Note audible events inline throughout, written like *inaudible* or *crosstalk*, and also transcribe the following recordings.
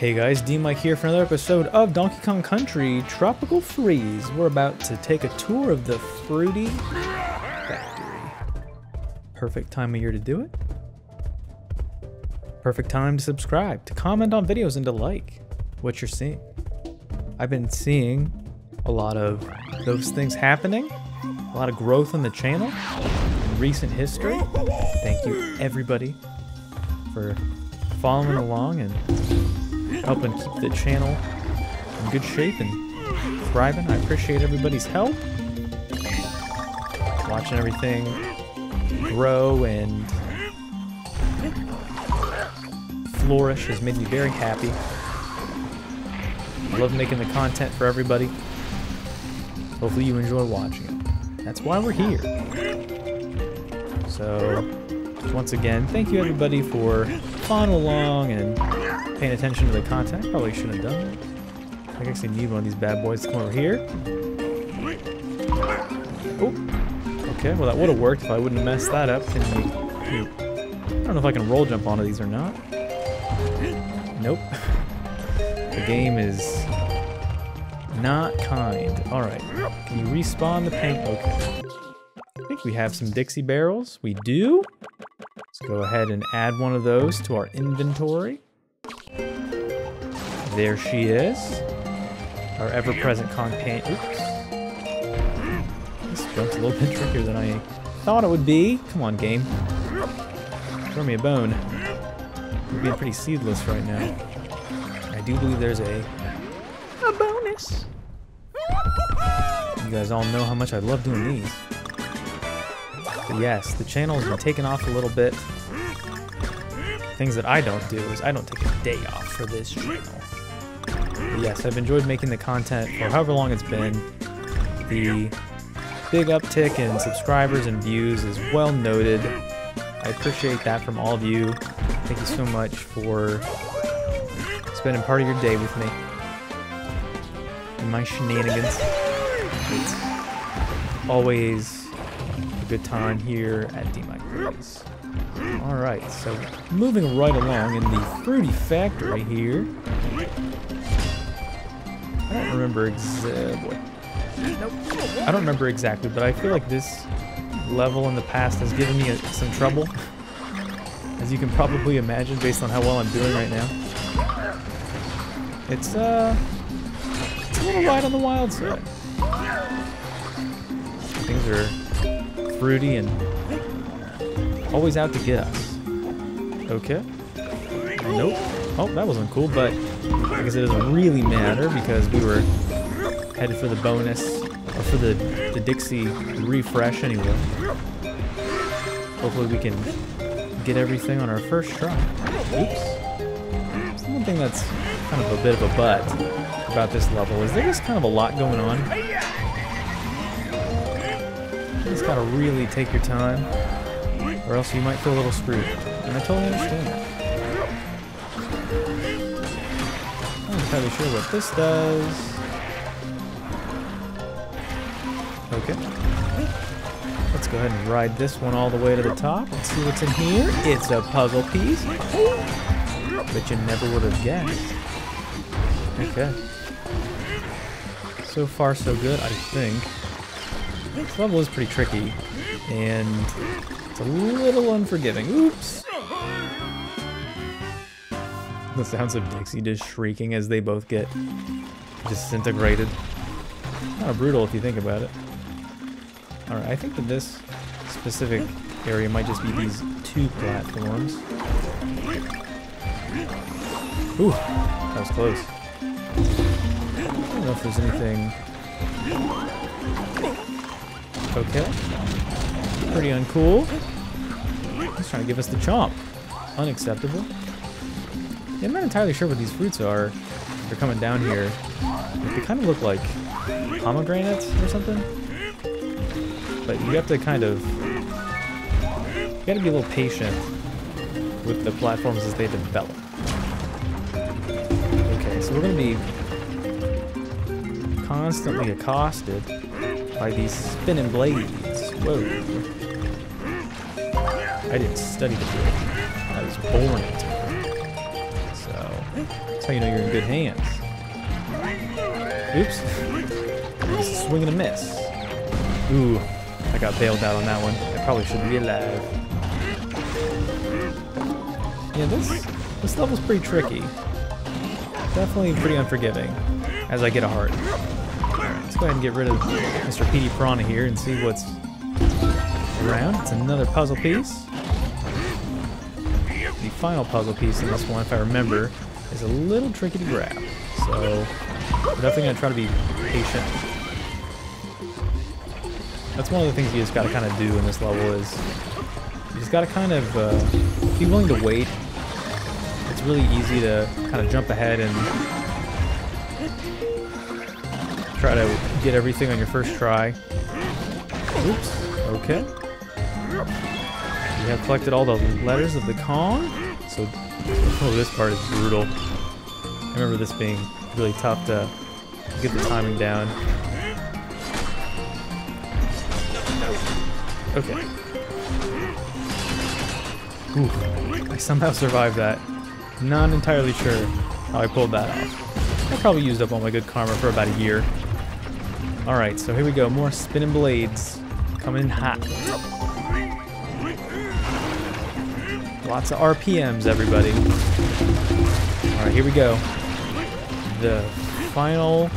Hey guys, DMic here for another episode of Donkey Kong Country Tropical Freeze. We're about to take a tour of the Fruity Factory. Perfect time of year to do it. Perfect time to subscribe, to comment on videos, and to like what you're seeing. I've been seeing a lot of those things happening, a lot of growth in the channel in recent history. Thank you everybody for following along and helping keep the channel in good shape and thriving. I appreciate everybody's help. Watching everything grow and flourish has made me very happy. I love making the content for everybody. Hopefully you enjoy watching it. That's why we're here. So, once again, thank you everybody for following along and paying attention to the content. Probably shouldn't have done that. I actually need one of these bad boys to come over here. Oh, okay. Well, that would have worked if I wouldn't have messed that up. Can you, I don't know if I can roll jump onto these or not. Nope. *laughs* the game is not kind. All right. Can you respawn the paint? Okay. I think we have some Dixie barrels. We do. Let's go ahead and add one of those to our inventory. There she is. Our ever-present paint. Oops. This jump's a little bit trickier than I thought it would be. Come on, game. Throw me a bone. We're being pretty seedless right now. I do believe there's a a bonus. You guys all know how much I love doing these. But yes, the channel's been taking off a little bit. Things that I don't do is I don't take a day off for this channel. Yes, I've enjoyed making the content for however long it's been. The big uptick in subscribers and views is well noted. I appreciate that from all of you. Thank you so much for spending part of your day with me. And my shenanigans. It's always a good time here at DMic Freeze. Alright, so moving right along in the Fruity Factory here. I don't remember exactly. I don't remember exactly, but I feel like this level in the past has given me a, some trouble. As you can probably imagine based on how well I'm doing right now. It's, uh... It's a little right on the wild side. Things are fruity and always out to get us. Okay. Nope. Oh, that wasn't cool, but I guess it doesn't really matter because we were headed for the bonus, or for the, the Dixie refresh anyway. Hopefully we can get everything on our first try. Oops. One thing that's kind of a bit of a butt about this level is there's kind of a lot going on. You just gotta really take your time, or else you might feel a little screwed. And I totally understand that. I'm not entirely sure what this does. Okay. Let's go ahead and ride this one all the way to the top and see what's in here. It's a puzzle piece. But you never would have guessed. Okay. So far so good, I think. This level is pretty tricky. And it's a little unforgiving. Oops! The sounds of Dixie just shrieking as they both get disintegrated. Kind of brutal if you think about it. Alright, I think that this specific area might just be these two platforms. Ooh, that was close. I don't know if there's anything... Okay. Pretty uncool. He's trying to give us the chomp. Unacceptable. Yeah, I'm not entirely sure what these fruits are. They're coming down here. They kind of look like pomegranates or something. But you have to kind of... You gotta be a little patient with the platforms as they develop. Okay, so we're gonna be constantly accosted by these spinning blades. Whoa. I didn't study the blade. I was born into it. So, That's how you know you're in good hands. Oops. Swing and a miss. Ooh, I got bailed out on that one. I probably shouldn't be alive. Yeah, this this level's pretty tricky. Definitely pretty unforgiving as I get a heart. Go ahead and get rid of Mr. Petey Piranha here and see what's around. It's another puzzle piece. The final puzzle piece in this one, if I remember, is a little tricky to grab. So we're definitely going to try to be patient. That's one of the things you just got to kind of do in this level is you just got to kind of uh, be willing to wait. It's really easy to kind of jump ahead and try to get everything on your first try. Oops. Okay. We have collected all the letters of the Kong. So, oh, this part is brutal. I remember this being really tough to get the timing down. Okay. Oof. I somehow survived that. Not entirely sure how I pulled that off. I probably used up all my good karma for about a year. Alright, so here we go. More spinning blades. Coming in hot. Lots of RPMs, everybody. Alright, here we go. The final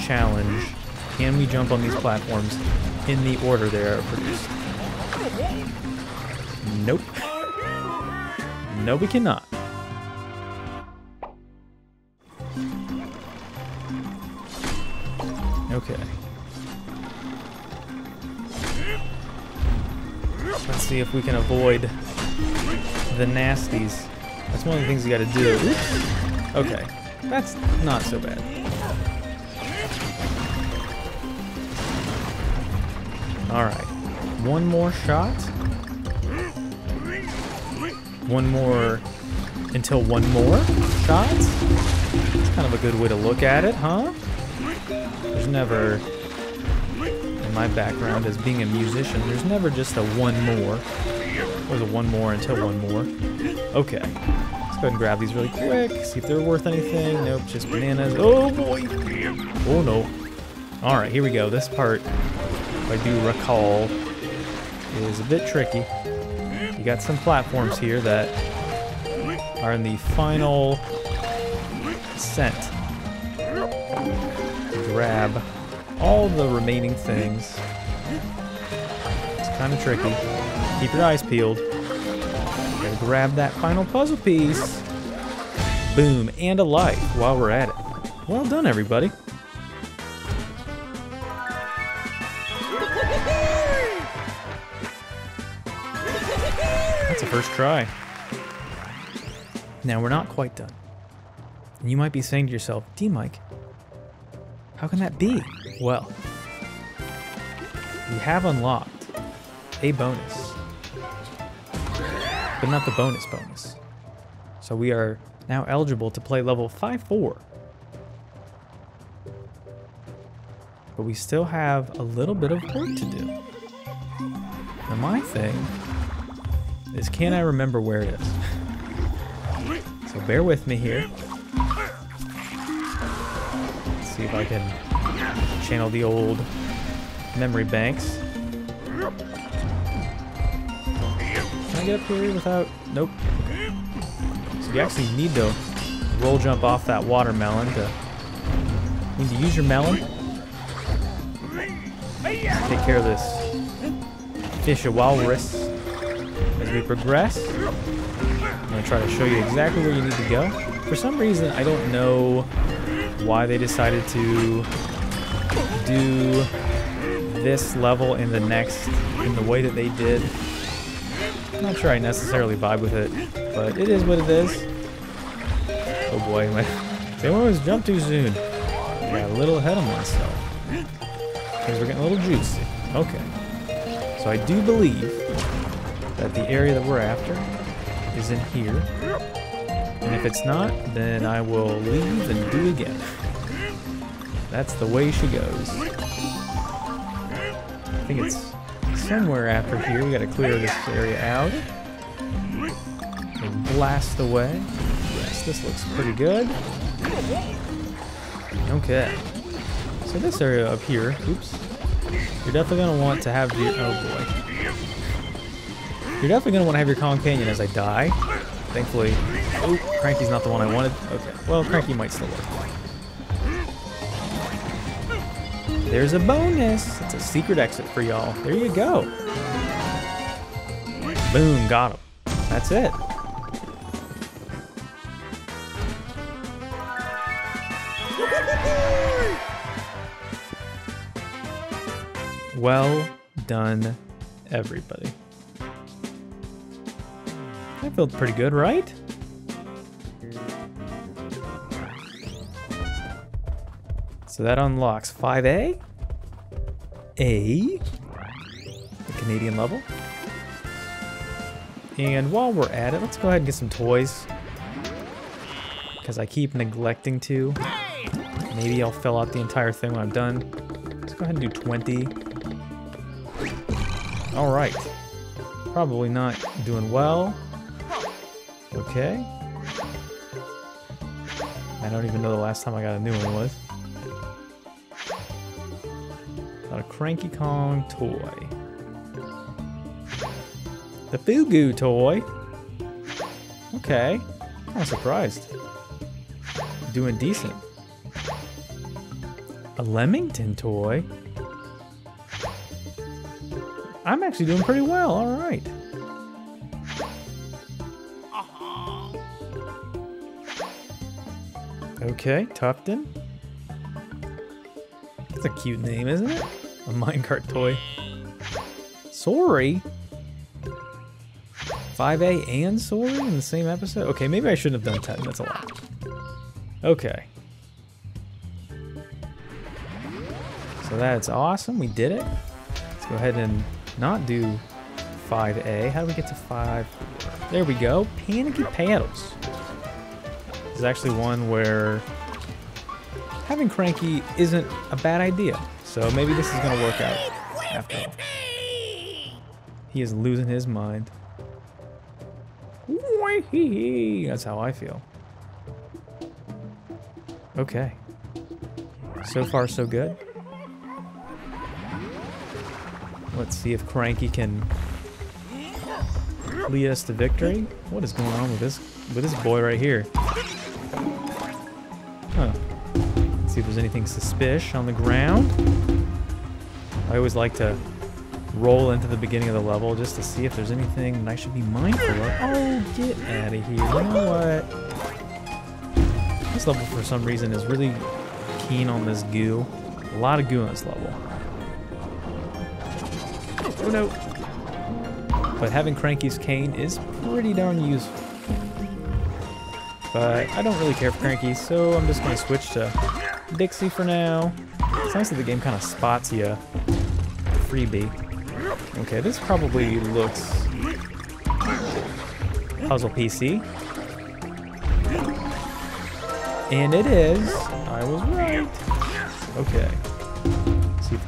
challenge. Can we jump on these platforms in the order they are produced? Nope. No, we cannot. Okay. Let's see if we can avoid the nasties. That's one of the things you gotta do. Okay. That's not so bad. Alright. One more shot. One more until one more shot. It's kind of a good way to look at it, huh? Never, in my background as being a musician, there's never just a one more. Or the one more until one more. Okay. Let's go ahead and grab these really quick, see if they're worth anything. Nope, just bananas. Oh boy! Oh no. Alright, here we go. This part, if I do recall, is a bit tricky. You got some platforms here that are in the final set grab all the remaining things. It's kind of tricky. Keep your eyes peeled. Gotta grab that final puzzle piece. Boom, and a light while we're at it. Well done, everybody. That's a first try. Now, we're not quite done. And you might be saying to yourself, DMic, how can that be? Well, we have unlocked a bonus, but not the bonus bonus. So we are now eligible to play level 5-4. But we still have a little bit of work to do. Now my thing is can I remember where it is? *laughs* So bear with me here. See if I can channel the old memory banks. Can I get up here without... Nope. So you actually need to roll jump off that watermelon to... Need to use your melon. Take care of this fish of walrus as we progress. I'm going to try to show you exactly where you need to go. For some reason, I don't know why they decided to do this level in the next in the way that they did. Not sure I necessarily vibe with it, but it is what it is. Oh boy, *laughs* my, they always jump too soon. Got a little ahead of myself. Things are getting a little juicy. Okay. So I do believe that the area that we're after is in here. And if it's not, then I will leave and do again. That's the way she goes. I think it's somewhere after here. We gotta clear this area out. And blast away. Yes. This looks pretty good. Okay. So this area up here, oops, you're definitely to want to have your, oh boy. You're definitely want to have your companion as I die. Thankfully, oh, Cranky's not the one I wanted. Okay, well, Cranky might still work. There's a bonus. It's a secret exit for y'all. There you go. Boom, got him. That's it. Well done, everybody. That felt pretty good, right? So that unlocks 5A, A, the Canadian level. And while we're at it, let's go ahead and get some toys. Because I keep neglecting to. Maybe I'll fill out the entire thing when I'm done. Let's go ahead and do 20. Alright. Probably not doing well. Okay. I don't even know the last time I got a new one was. Got a Cranky Kong toy. The Fugu toy. Okay. I'm surprised. Doing decent. A Lemington toy. I'm actually doing pretty well. All Okay, Tufton. That's a cute name, isn't it? A minecart toy. Sorry. 5A and Sorry in the same episode? Okay, maybe I shouldn't have done 10. That's a lot. Okay. So that's awesome. We did it. Let's go ahead and not do 5A. How do we get to 5? There we go. Panicky Paddles. Is actually one where having Cranky isn't a bad idea. So maybe this is going to work out after all. He is losing his mind. That's how I feel. Okay. So far, so good. Let's see if Cranky can lead us to victory. What is going on with this with this boy right here? There's anything suspicious on the ground. I always like to roll into the beginning of the level just to see if there's anything that I should be mindful of. Oh, get out of here. You know what? This level, for some reason, is really keen on this goo. A lot of goo on this level. Oh no. But having Cranky's cane is pretty darn useful. But I don't really care for Cranky, so I'm just going to switch to Dixie for now. It's nice that the game kind of spots you freebie. Okay, this probably looks puzzle PC. And it is. I was right. Okay. Let's see if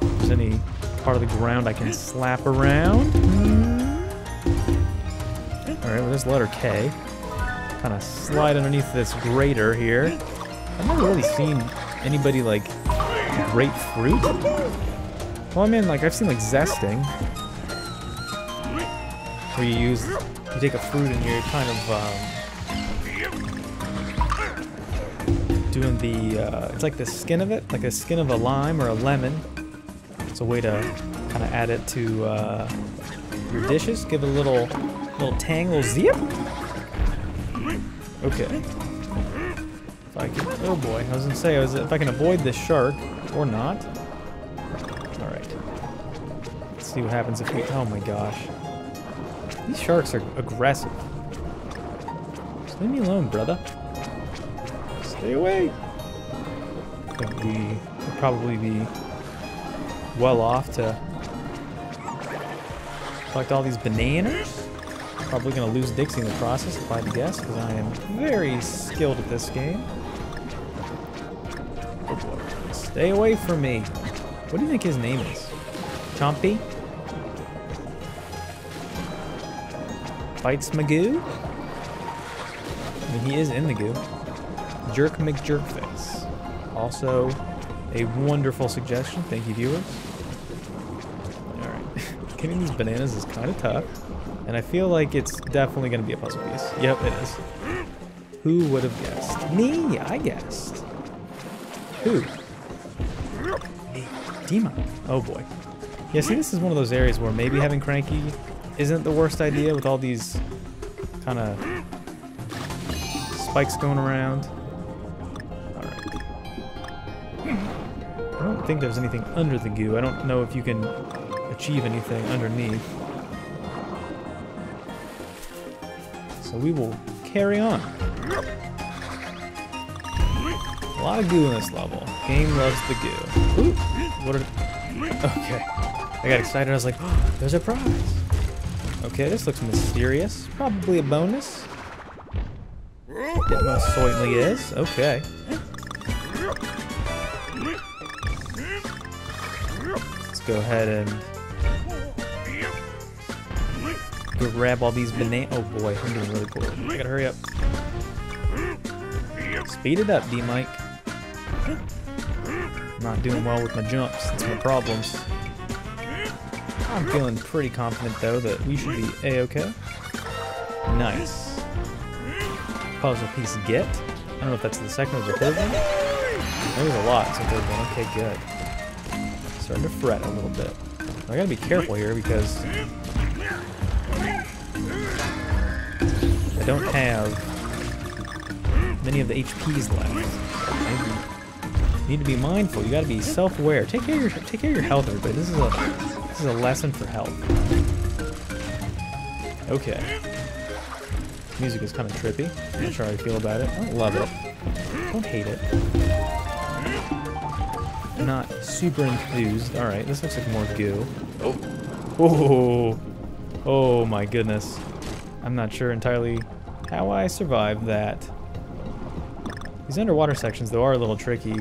there's any part of the ground I can slap around. Hmm. Alright, well, there's letter K. Kind of slide underneath this grater here. I've never really seen anybody, like, grapefruit. Well, I mean, like, I've seen, like, zesting. Where you use, you take a fruit and you're kind of, um, doing the, uh, it's like the skin of it, like a skin of a lime or a lemon. It's a way to kind of add it to, uh, your dishes. Give it a little, little tang, little zip. Okay. Oh boy, I was gonna say, I was, if I can avoid this shark, or not. Alright. Let's see what happens if we, oh my gosh. These sharks are aggressive. Just leave me alone, brother. Stay away. Think we would probably be well off to collect all these bananas. Probably gonna lose Dixie in the process, if I had to guess, because I am very skilled at this game. Stay away from me. What do you think his name is? Chompy? Bites Magoo? I mean, he is in the goo. Jerk McJerkface. Also, a wonderful suggestion. Thank you, viewers. Alright. *laughs* Getting these bananas is kind of tough. And I feel like it's definitely going to be a puzzle piece. Yep, it is. *gasps* Who would have guessed? Me, I guessed. Who? Dima. Oh boy. Yeah, see, this is one of those areas where maybe having Cranky isn't the worst idea with all these kind of spikes going around. Alright. I don't think there's anything under the goo. I don't know if you can achieve anything underneath. So we will carry on. A lot of goo in this level. Game loves the goo. Ooh, what are... Okay. I got excited. I was like, oh, there's a prize. Okay, this looks mysterious. Probably a bonus. It most certainly is. Okay. Let's go ahead and grab all these banana. Oh boy, I'm getting really cool. I gotta hurry up. Speed it up, DMic. Not doing well with my jumps. That's my problems. I'm feeling pretty confident though that we should be a-okay. Nice. Puzzle piece get. I don't know if that's the second or the third one. There's a lot. The third one. Okay, good. Starting to fret a little bit. I gotta be careful here because I don't have many of the HPs left. You need to be mindful. You gotta be self-aware. Take care of your take care of your health, everybody. This is a this is a lesson for health. Okay. Music is kind of trippy. I'm not sure how I feel about it. I don't love it. I Don't hate it. Not super enthused. Alright, this looks like more goo. Oh. Oh. Oh my goodness. I'm not sure entirely how I survived that. These underwater sections, though, are a little tricky.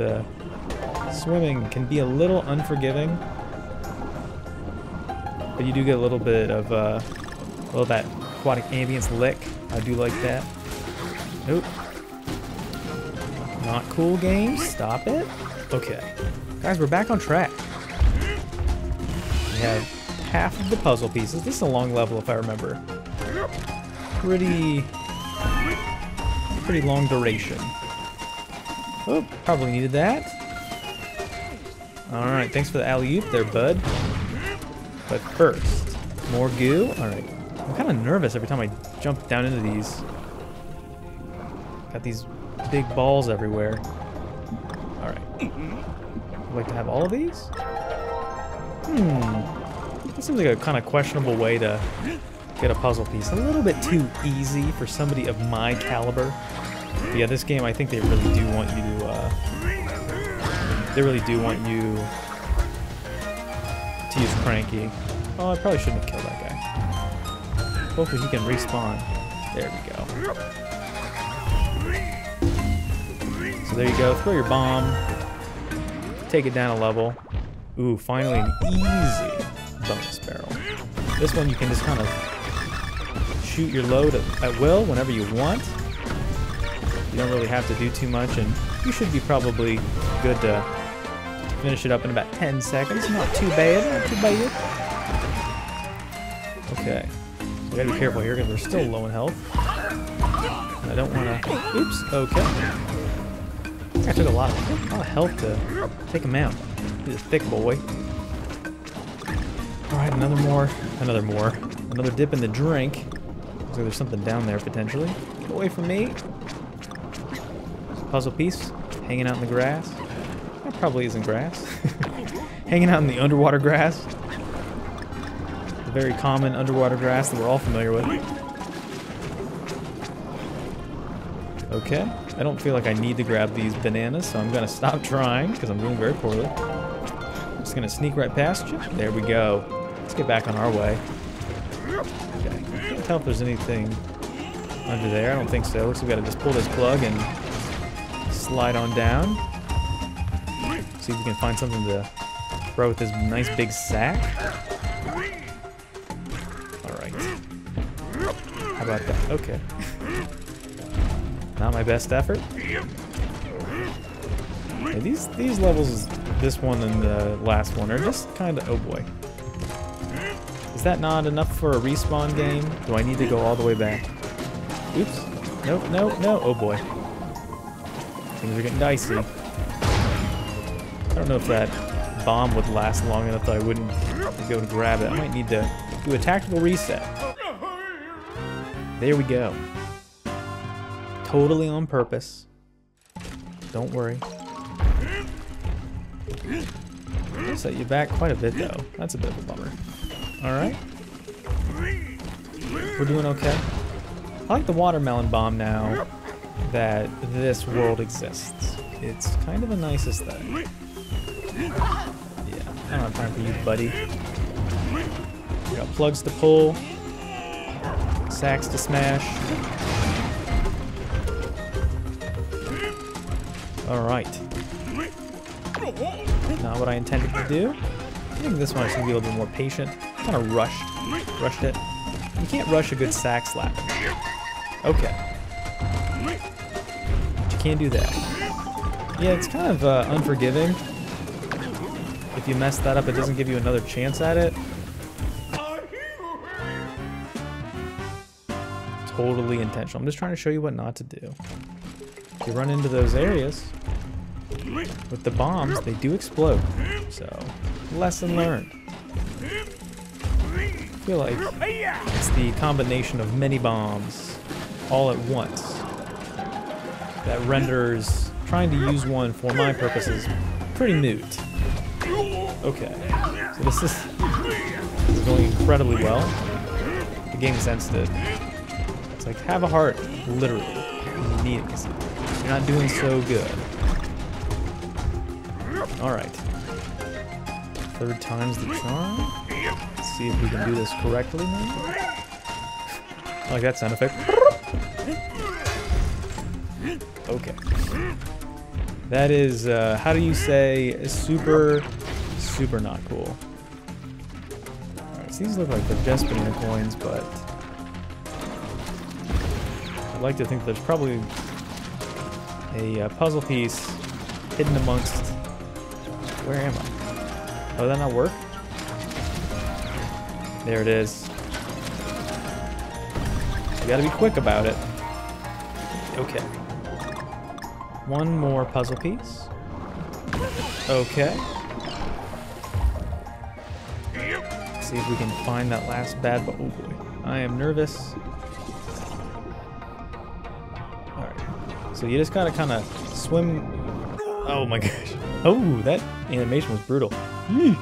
The swimming can be a little unforgiving. But you do get a little bit of, uh, well, that aquatic ambience lick. I do like that. Nope. Not cool game. Stop it. Okay. Guys, we're back on track. We have half of the puzzle pieces. This is a long level if I remember. Pretty... Pretty long duration. Oh, probably needed that. Alright, thanks for the alley-oop there, bud. But first, more goo. Alright. I'm kind of nervous every time I jump down into these. Got these big balls everywhere. Alright. I'd like to have all of these? Hmm. This seems like a kind of questionable way to get a puzzle piece. A little bit too easy for somebody of my caliber. But yeah, this game, I think they really do want you to, uh, they really do want you to use Cranky. Oh, I probably shouldn't have killed that guy. Hopefully he can respawn. There we go. So there you go, throw your bomb. Take it down a level. Ooh, finally an easy bonus barrel. This one you can just kind of shoot your load at, at will whenever you want. You don't really have to do too much, and you should be probably good to finish it up in about 10 seconds. Not too bad, not too bad. Okay. We gotta be careful here because we're still low in health. I don't want to... Oops, okay. I took a lot, of, a lot of health to take him out. He's a thick boy. Alright, another more. Another more. Another dip in the drink. Looks like there's something down there, potentially. Get away from me. Puzzle piece. Hanging out in the grass. That probably isn't grass. *laughs* hanging out in the underwater grass. The very common underwater grass that we're all familiar with. Okay. I don't feel like I need to grab these bananas, so I'm going to stop trying because I'm doing very poorly. I'm just going to sneak right past you. There we go. Let's get back on our way. Okay. Can't tell if there's anything under there. I don't think so. Looks like we got to just pull this plug and slide on down. See if we can find something to throw with this nice big sack. Alright. How about that? Okay. Not my best effort. Yeah, these these levels, this one and the last one, are just kind of... Oh boy. Is that not enough for a respawn game? Do I need to go all the way back? Oops. Nope, nope, no. Oh boy. Things are getting dicey. I don't know if that bomb would last long enough that I wouldn't go to grab it. I might need to do a tactical reset. There we go. Totally on purpose. Don't worry. Set you back quite a bit though. That's a bit of a bummer. Alright. We're doing okay. I like the watermelon bomb now that this world exists. It's kind of a nice aesthetic. Yeah, I don't have time for you, buddy. We got plugs to pull, sacks to smash. Alright. Not what I intended to do. I think this one I should be a little bit more patient. Kind of rushed. Rushed it. You can't rush a good sack slap. Okay. Can't do that. Yeah, it's kind of uh, unforgiving. If you mess that up, it doesn't give you another chance at it. Totally intentional. I'm just trying to show you what not to do. If you run into those areas with the bombs, they do explode. So, lesson learned. I feel like it's the combination of many bombs all at once that renders trying to use one for my purposes pretty moot. Okay, so this is, going incredibly well. The game sensed it. It's like, have a heart, literally. You need it. You're not doing so good. Alright. Third time's the charm. Let's see if we can do this correctly now. I like that sound effect. Okay. That is, uh, how do you say super, super not cool. So these look like they're Despina coins, but... I'd like to think there's probably a uh, puzzle piece hidden amongst... Where am I? Oh, that not work? There it is. You gotta be quick about it. Okay. One more puzzle piece. Okay. Let's see if we can find that last bad boy. Oh boy. I am nervous. Alright. So you just gotta kind of swim. Oh my *laughs* gosh. Oh, that animation was brutal. Yee.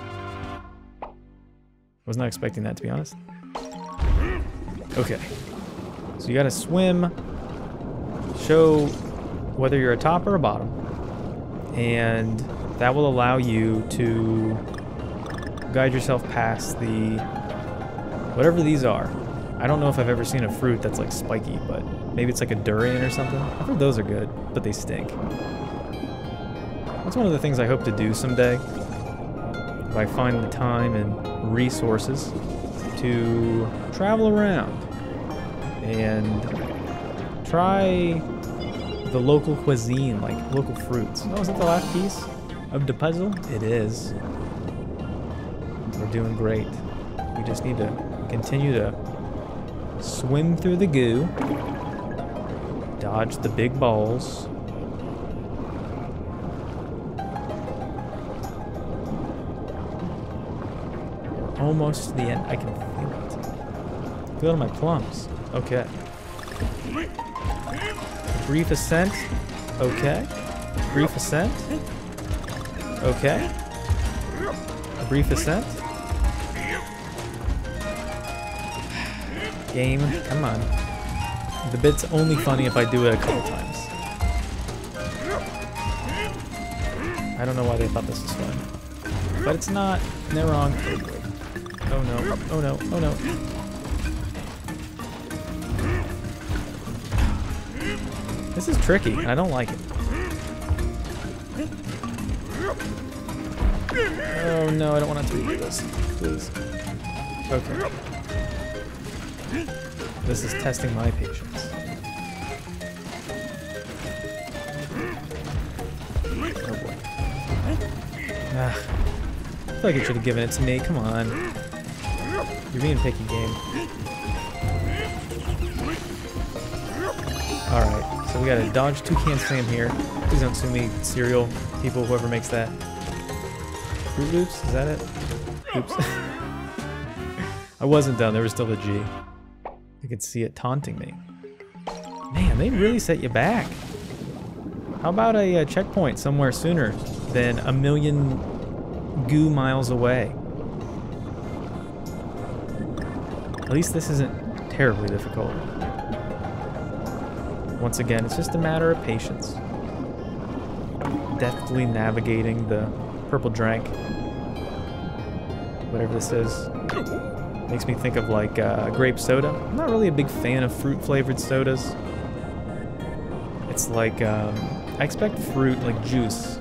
Was not expecting that to be honest. Okay. So you gotta swim, show whether you're a top or a bottom, and that will allow you to guide yourself past the whatever these are. I don't know if I've ever seen a fruit that's like spiky, but maybe it's like a durian or something. I've heard those are good, but they stink. That's one of the things I hope to do someday. If I find the time and resources to travel around and try the local cuisine, like local fruits. Oh, is that the last piece of the puzzle? It is. We're doing great. We just need to continue to swim through the goo, dodge the big balls. We're almost to the end. I can feel it. Feel it my plums. Okay. Brief ascent. Okay. Brief ascent. Okay. A brief ascent. Game, come on. The bit's only funny if I do it a couple times. I don't know why they thought this was fun. But it's not. They're wrong. Oh, oh no. Oh no. Oh no. This is tricky, I don't like it. Oh no, I don't want to do this. Please. Okay. This is testing my patience. Oh boy. Ah. I feel like it should have given it to me. Come on. You're being picky we got a Dodge Toucan Slam here. Please don't sue me, cereal people, whoever makes that. Froot Loops? Is that it? Oops. *laughs* I wasn't done, there was still a G. I could see it taunting me. Man, they really set you back. How about a, a checkpoint somewhere sooner than a million goo miles away? At least this isn't terribly difficult. Once again, it's just a matter of patience. Deftly navigating the purple drank. Whatever this is. Makes me think of like uh, grape soda. I'm not really a big fan of fruit flavored sodas. It's like, um, I expect fruit, like juice,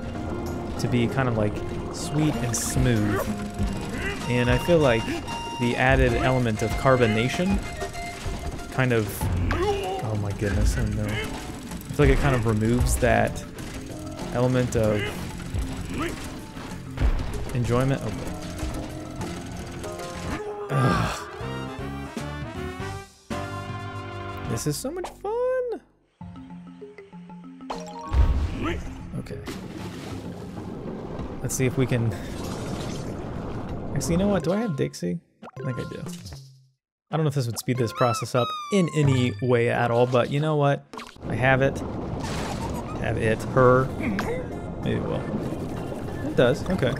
to be kind of like sweet and smooth. And I feel like the added element of carbonation kind of, goodness, I know. I feel like it kind of removes that element of enjoyment. Oh, Ugh. This is so much fun. Okay. Let's see if we can... Actually, you know what? Do I have Dixie? I think I do. I don't know if this would speed this process up in any way at all, but you know what? I have it. Have it. Her. Maybe it will. It does. Okay.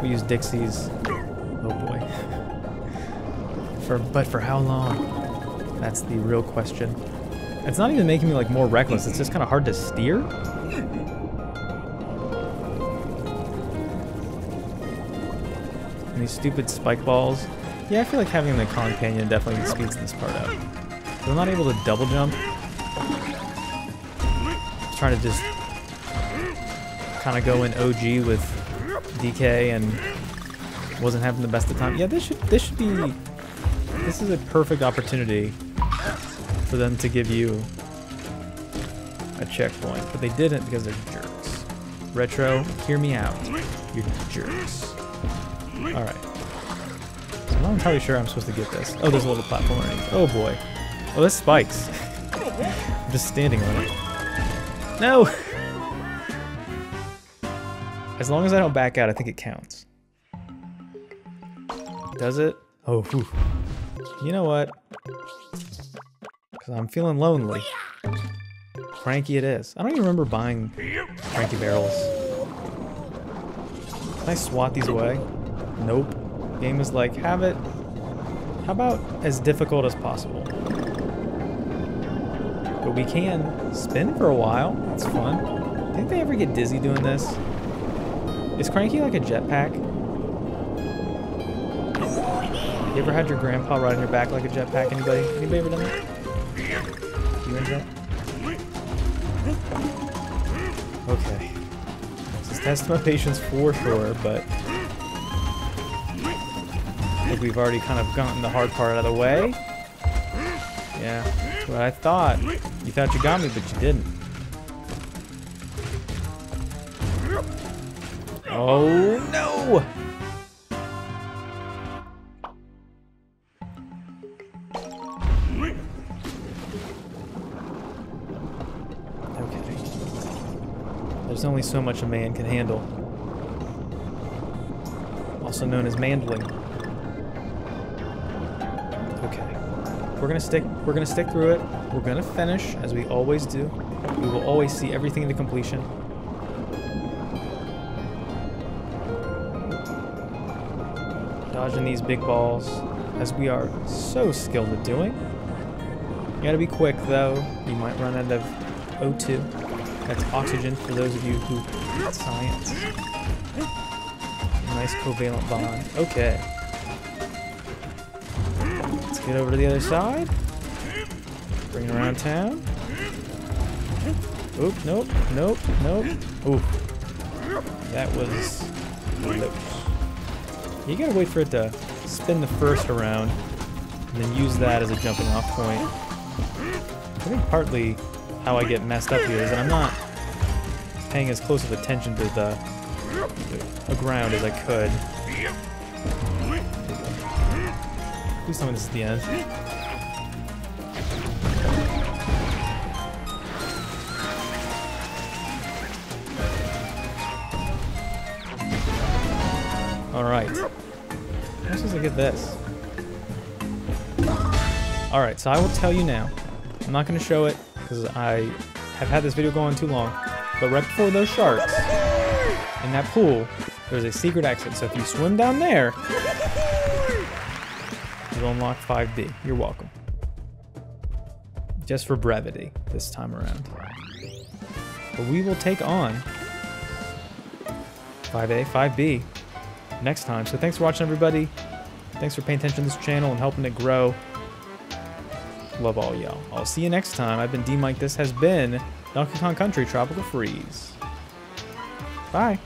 We use Dixie's. Oh boy. *laughs* For but for how long? That's the real question. It's not even making me like more reckless. It's just kind of hard to steer. And these stupid spike balls. Yeah, I feel like having the companion definitely speeds this part up. I'm not able to double jump. Just trying to just kind of go in OG with DK and wasn't having the best of time. Yeah, this should this should be this is a perfect opportunity for them to give you a checkpoint, but they didn't because they're jerks. Retro, hear me out. You're jerks. All right. I'm not entirely sure I'm supposed to get this. Oh, there's a little platform underneath. Oh boy. Oh, this spikes. I'm just standing on it. No! As long as I don't back out, I think it counts. Does it? Oh, whew. You know what? Because I'm feeling lonely. Cranky it is. I don't even remember buying cranky barrels. Can I swat these away? Nope. Game is like, have it. How about as difficult as possible? But we can spin for a while. That's fun. Think they ever get dizzy doing this? Is Cranky like a jetpack? You ever had your grandpa ride on your back like a jetpack? Anybody? Anybody ever done that? You into that? Okay. This is test my patience for sure, but think we've already kind of gotten the hard part out of the way. Yeah, that's what I thought. You thought you got me, but you didn't. Oh no! Okay. There's only so much a man can handle. Also known as mandling. We're gonna stick we're gonna stick through it. We're gonna finish, as we always do. We will always see everything to completion. Dodging these big balls, as we are so skilled at doing. You gotta be quick though. You might run out of O2. That's oxygen for those of you who read science. Nice covalent bond. Okay. Get over to the other side. Bring it around town. Oop, nope, nope, nope. Ooh. That was close. You gotta wait for it to spin the first around and then use that as a jumping off point. I think partly how I get messed up here is that I'm not paying as close of attention to the, the ground as I could. Please tell me this is the end. Alright. How supposed to get this? Alright, so I will tell you now. I'm not going to show it because I have had this video going too long. But right before those sharks, in that pool, there's a secret exit. So if you swim down there, you'll unlock 5B. You're welcome. Just for brevity this time around. But we will take on 5A, 5B next time. So thanks for watching, everybody. Thanks for paying attention to this channel and helping it grow. Love all y'all. I'll see you next time. I've been DMic. This has been Donkey Kong Country Tropical Freeze. Bye.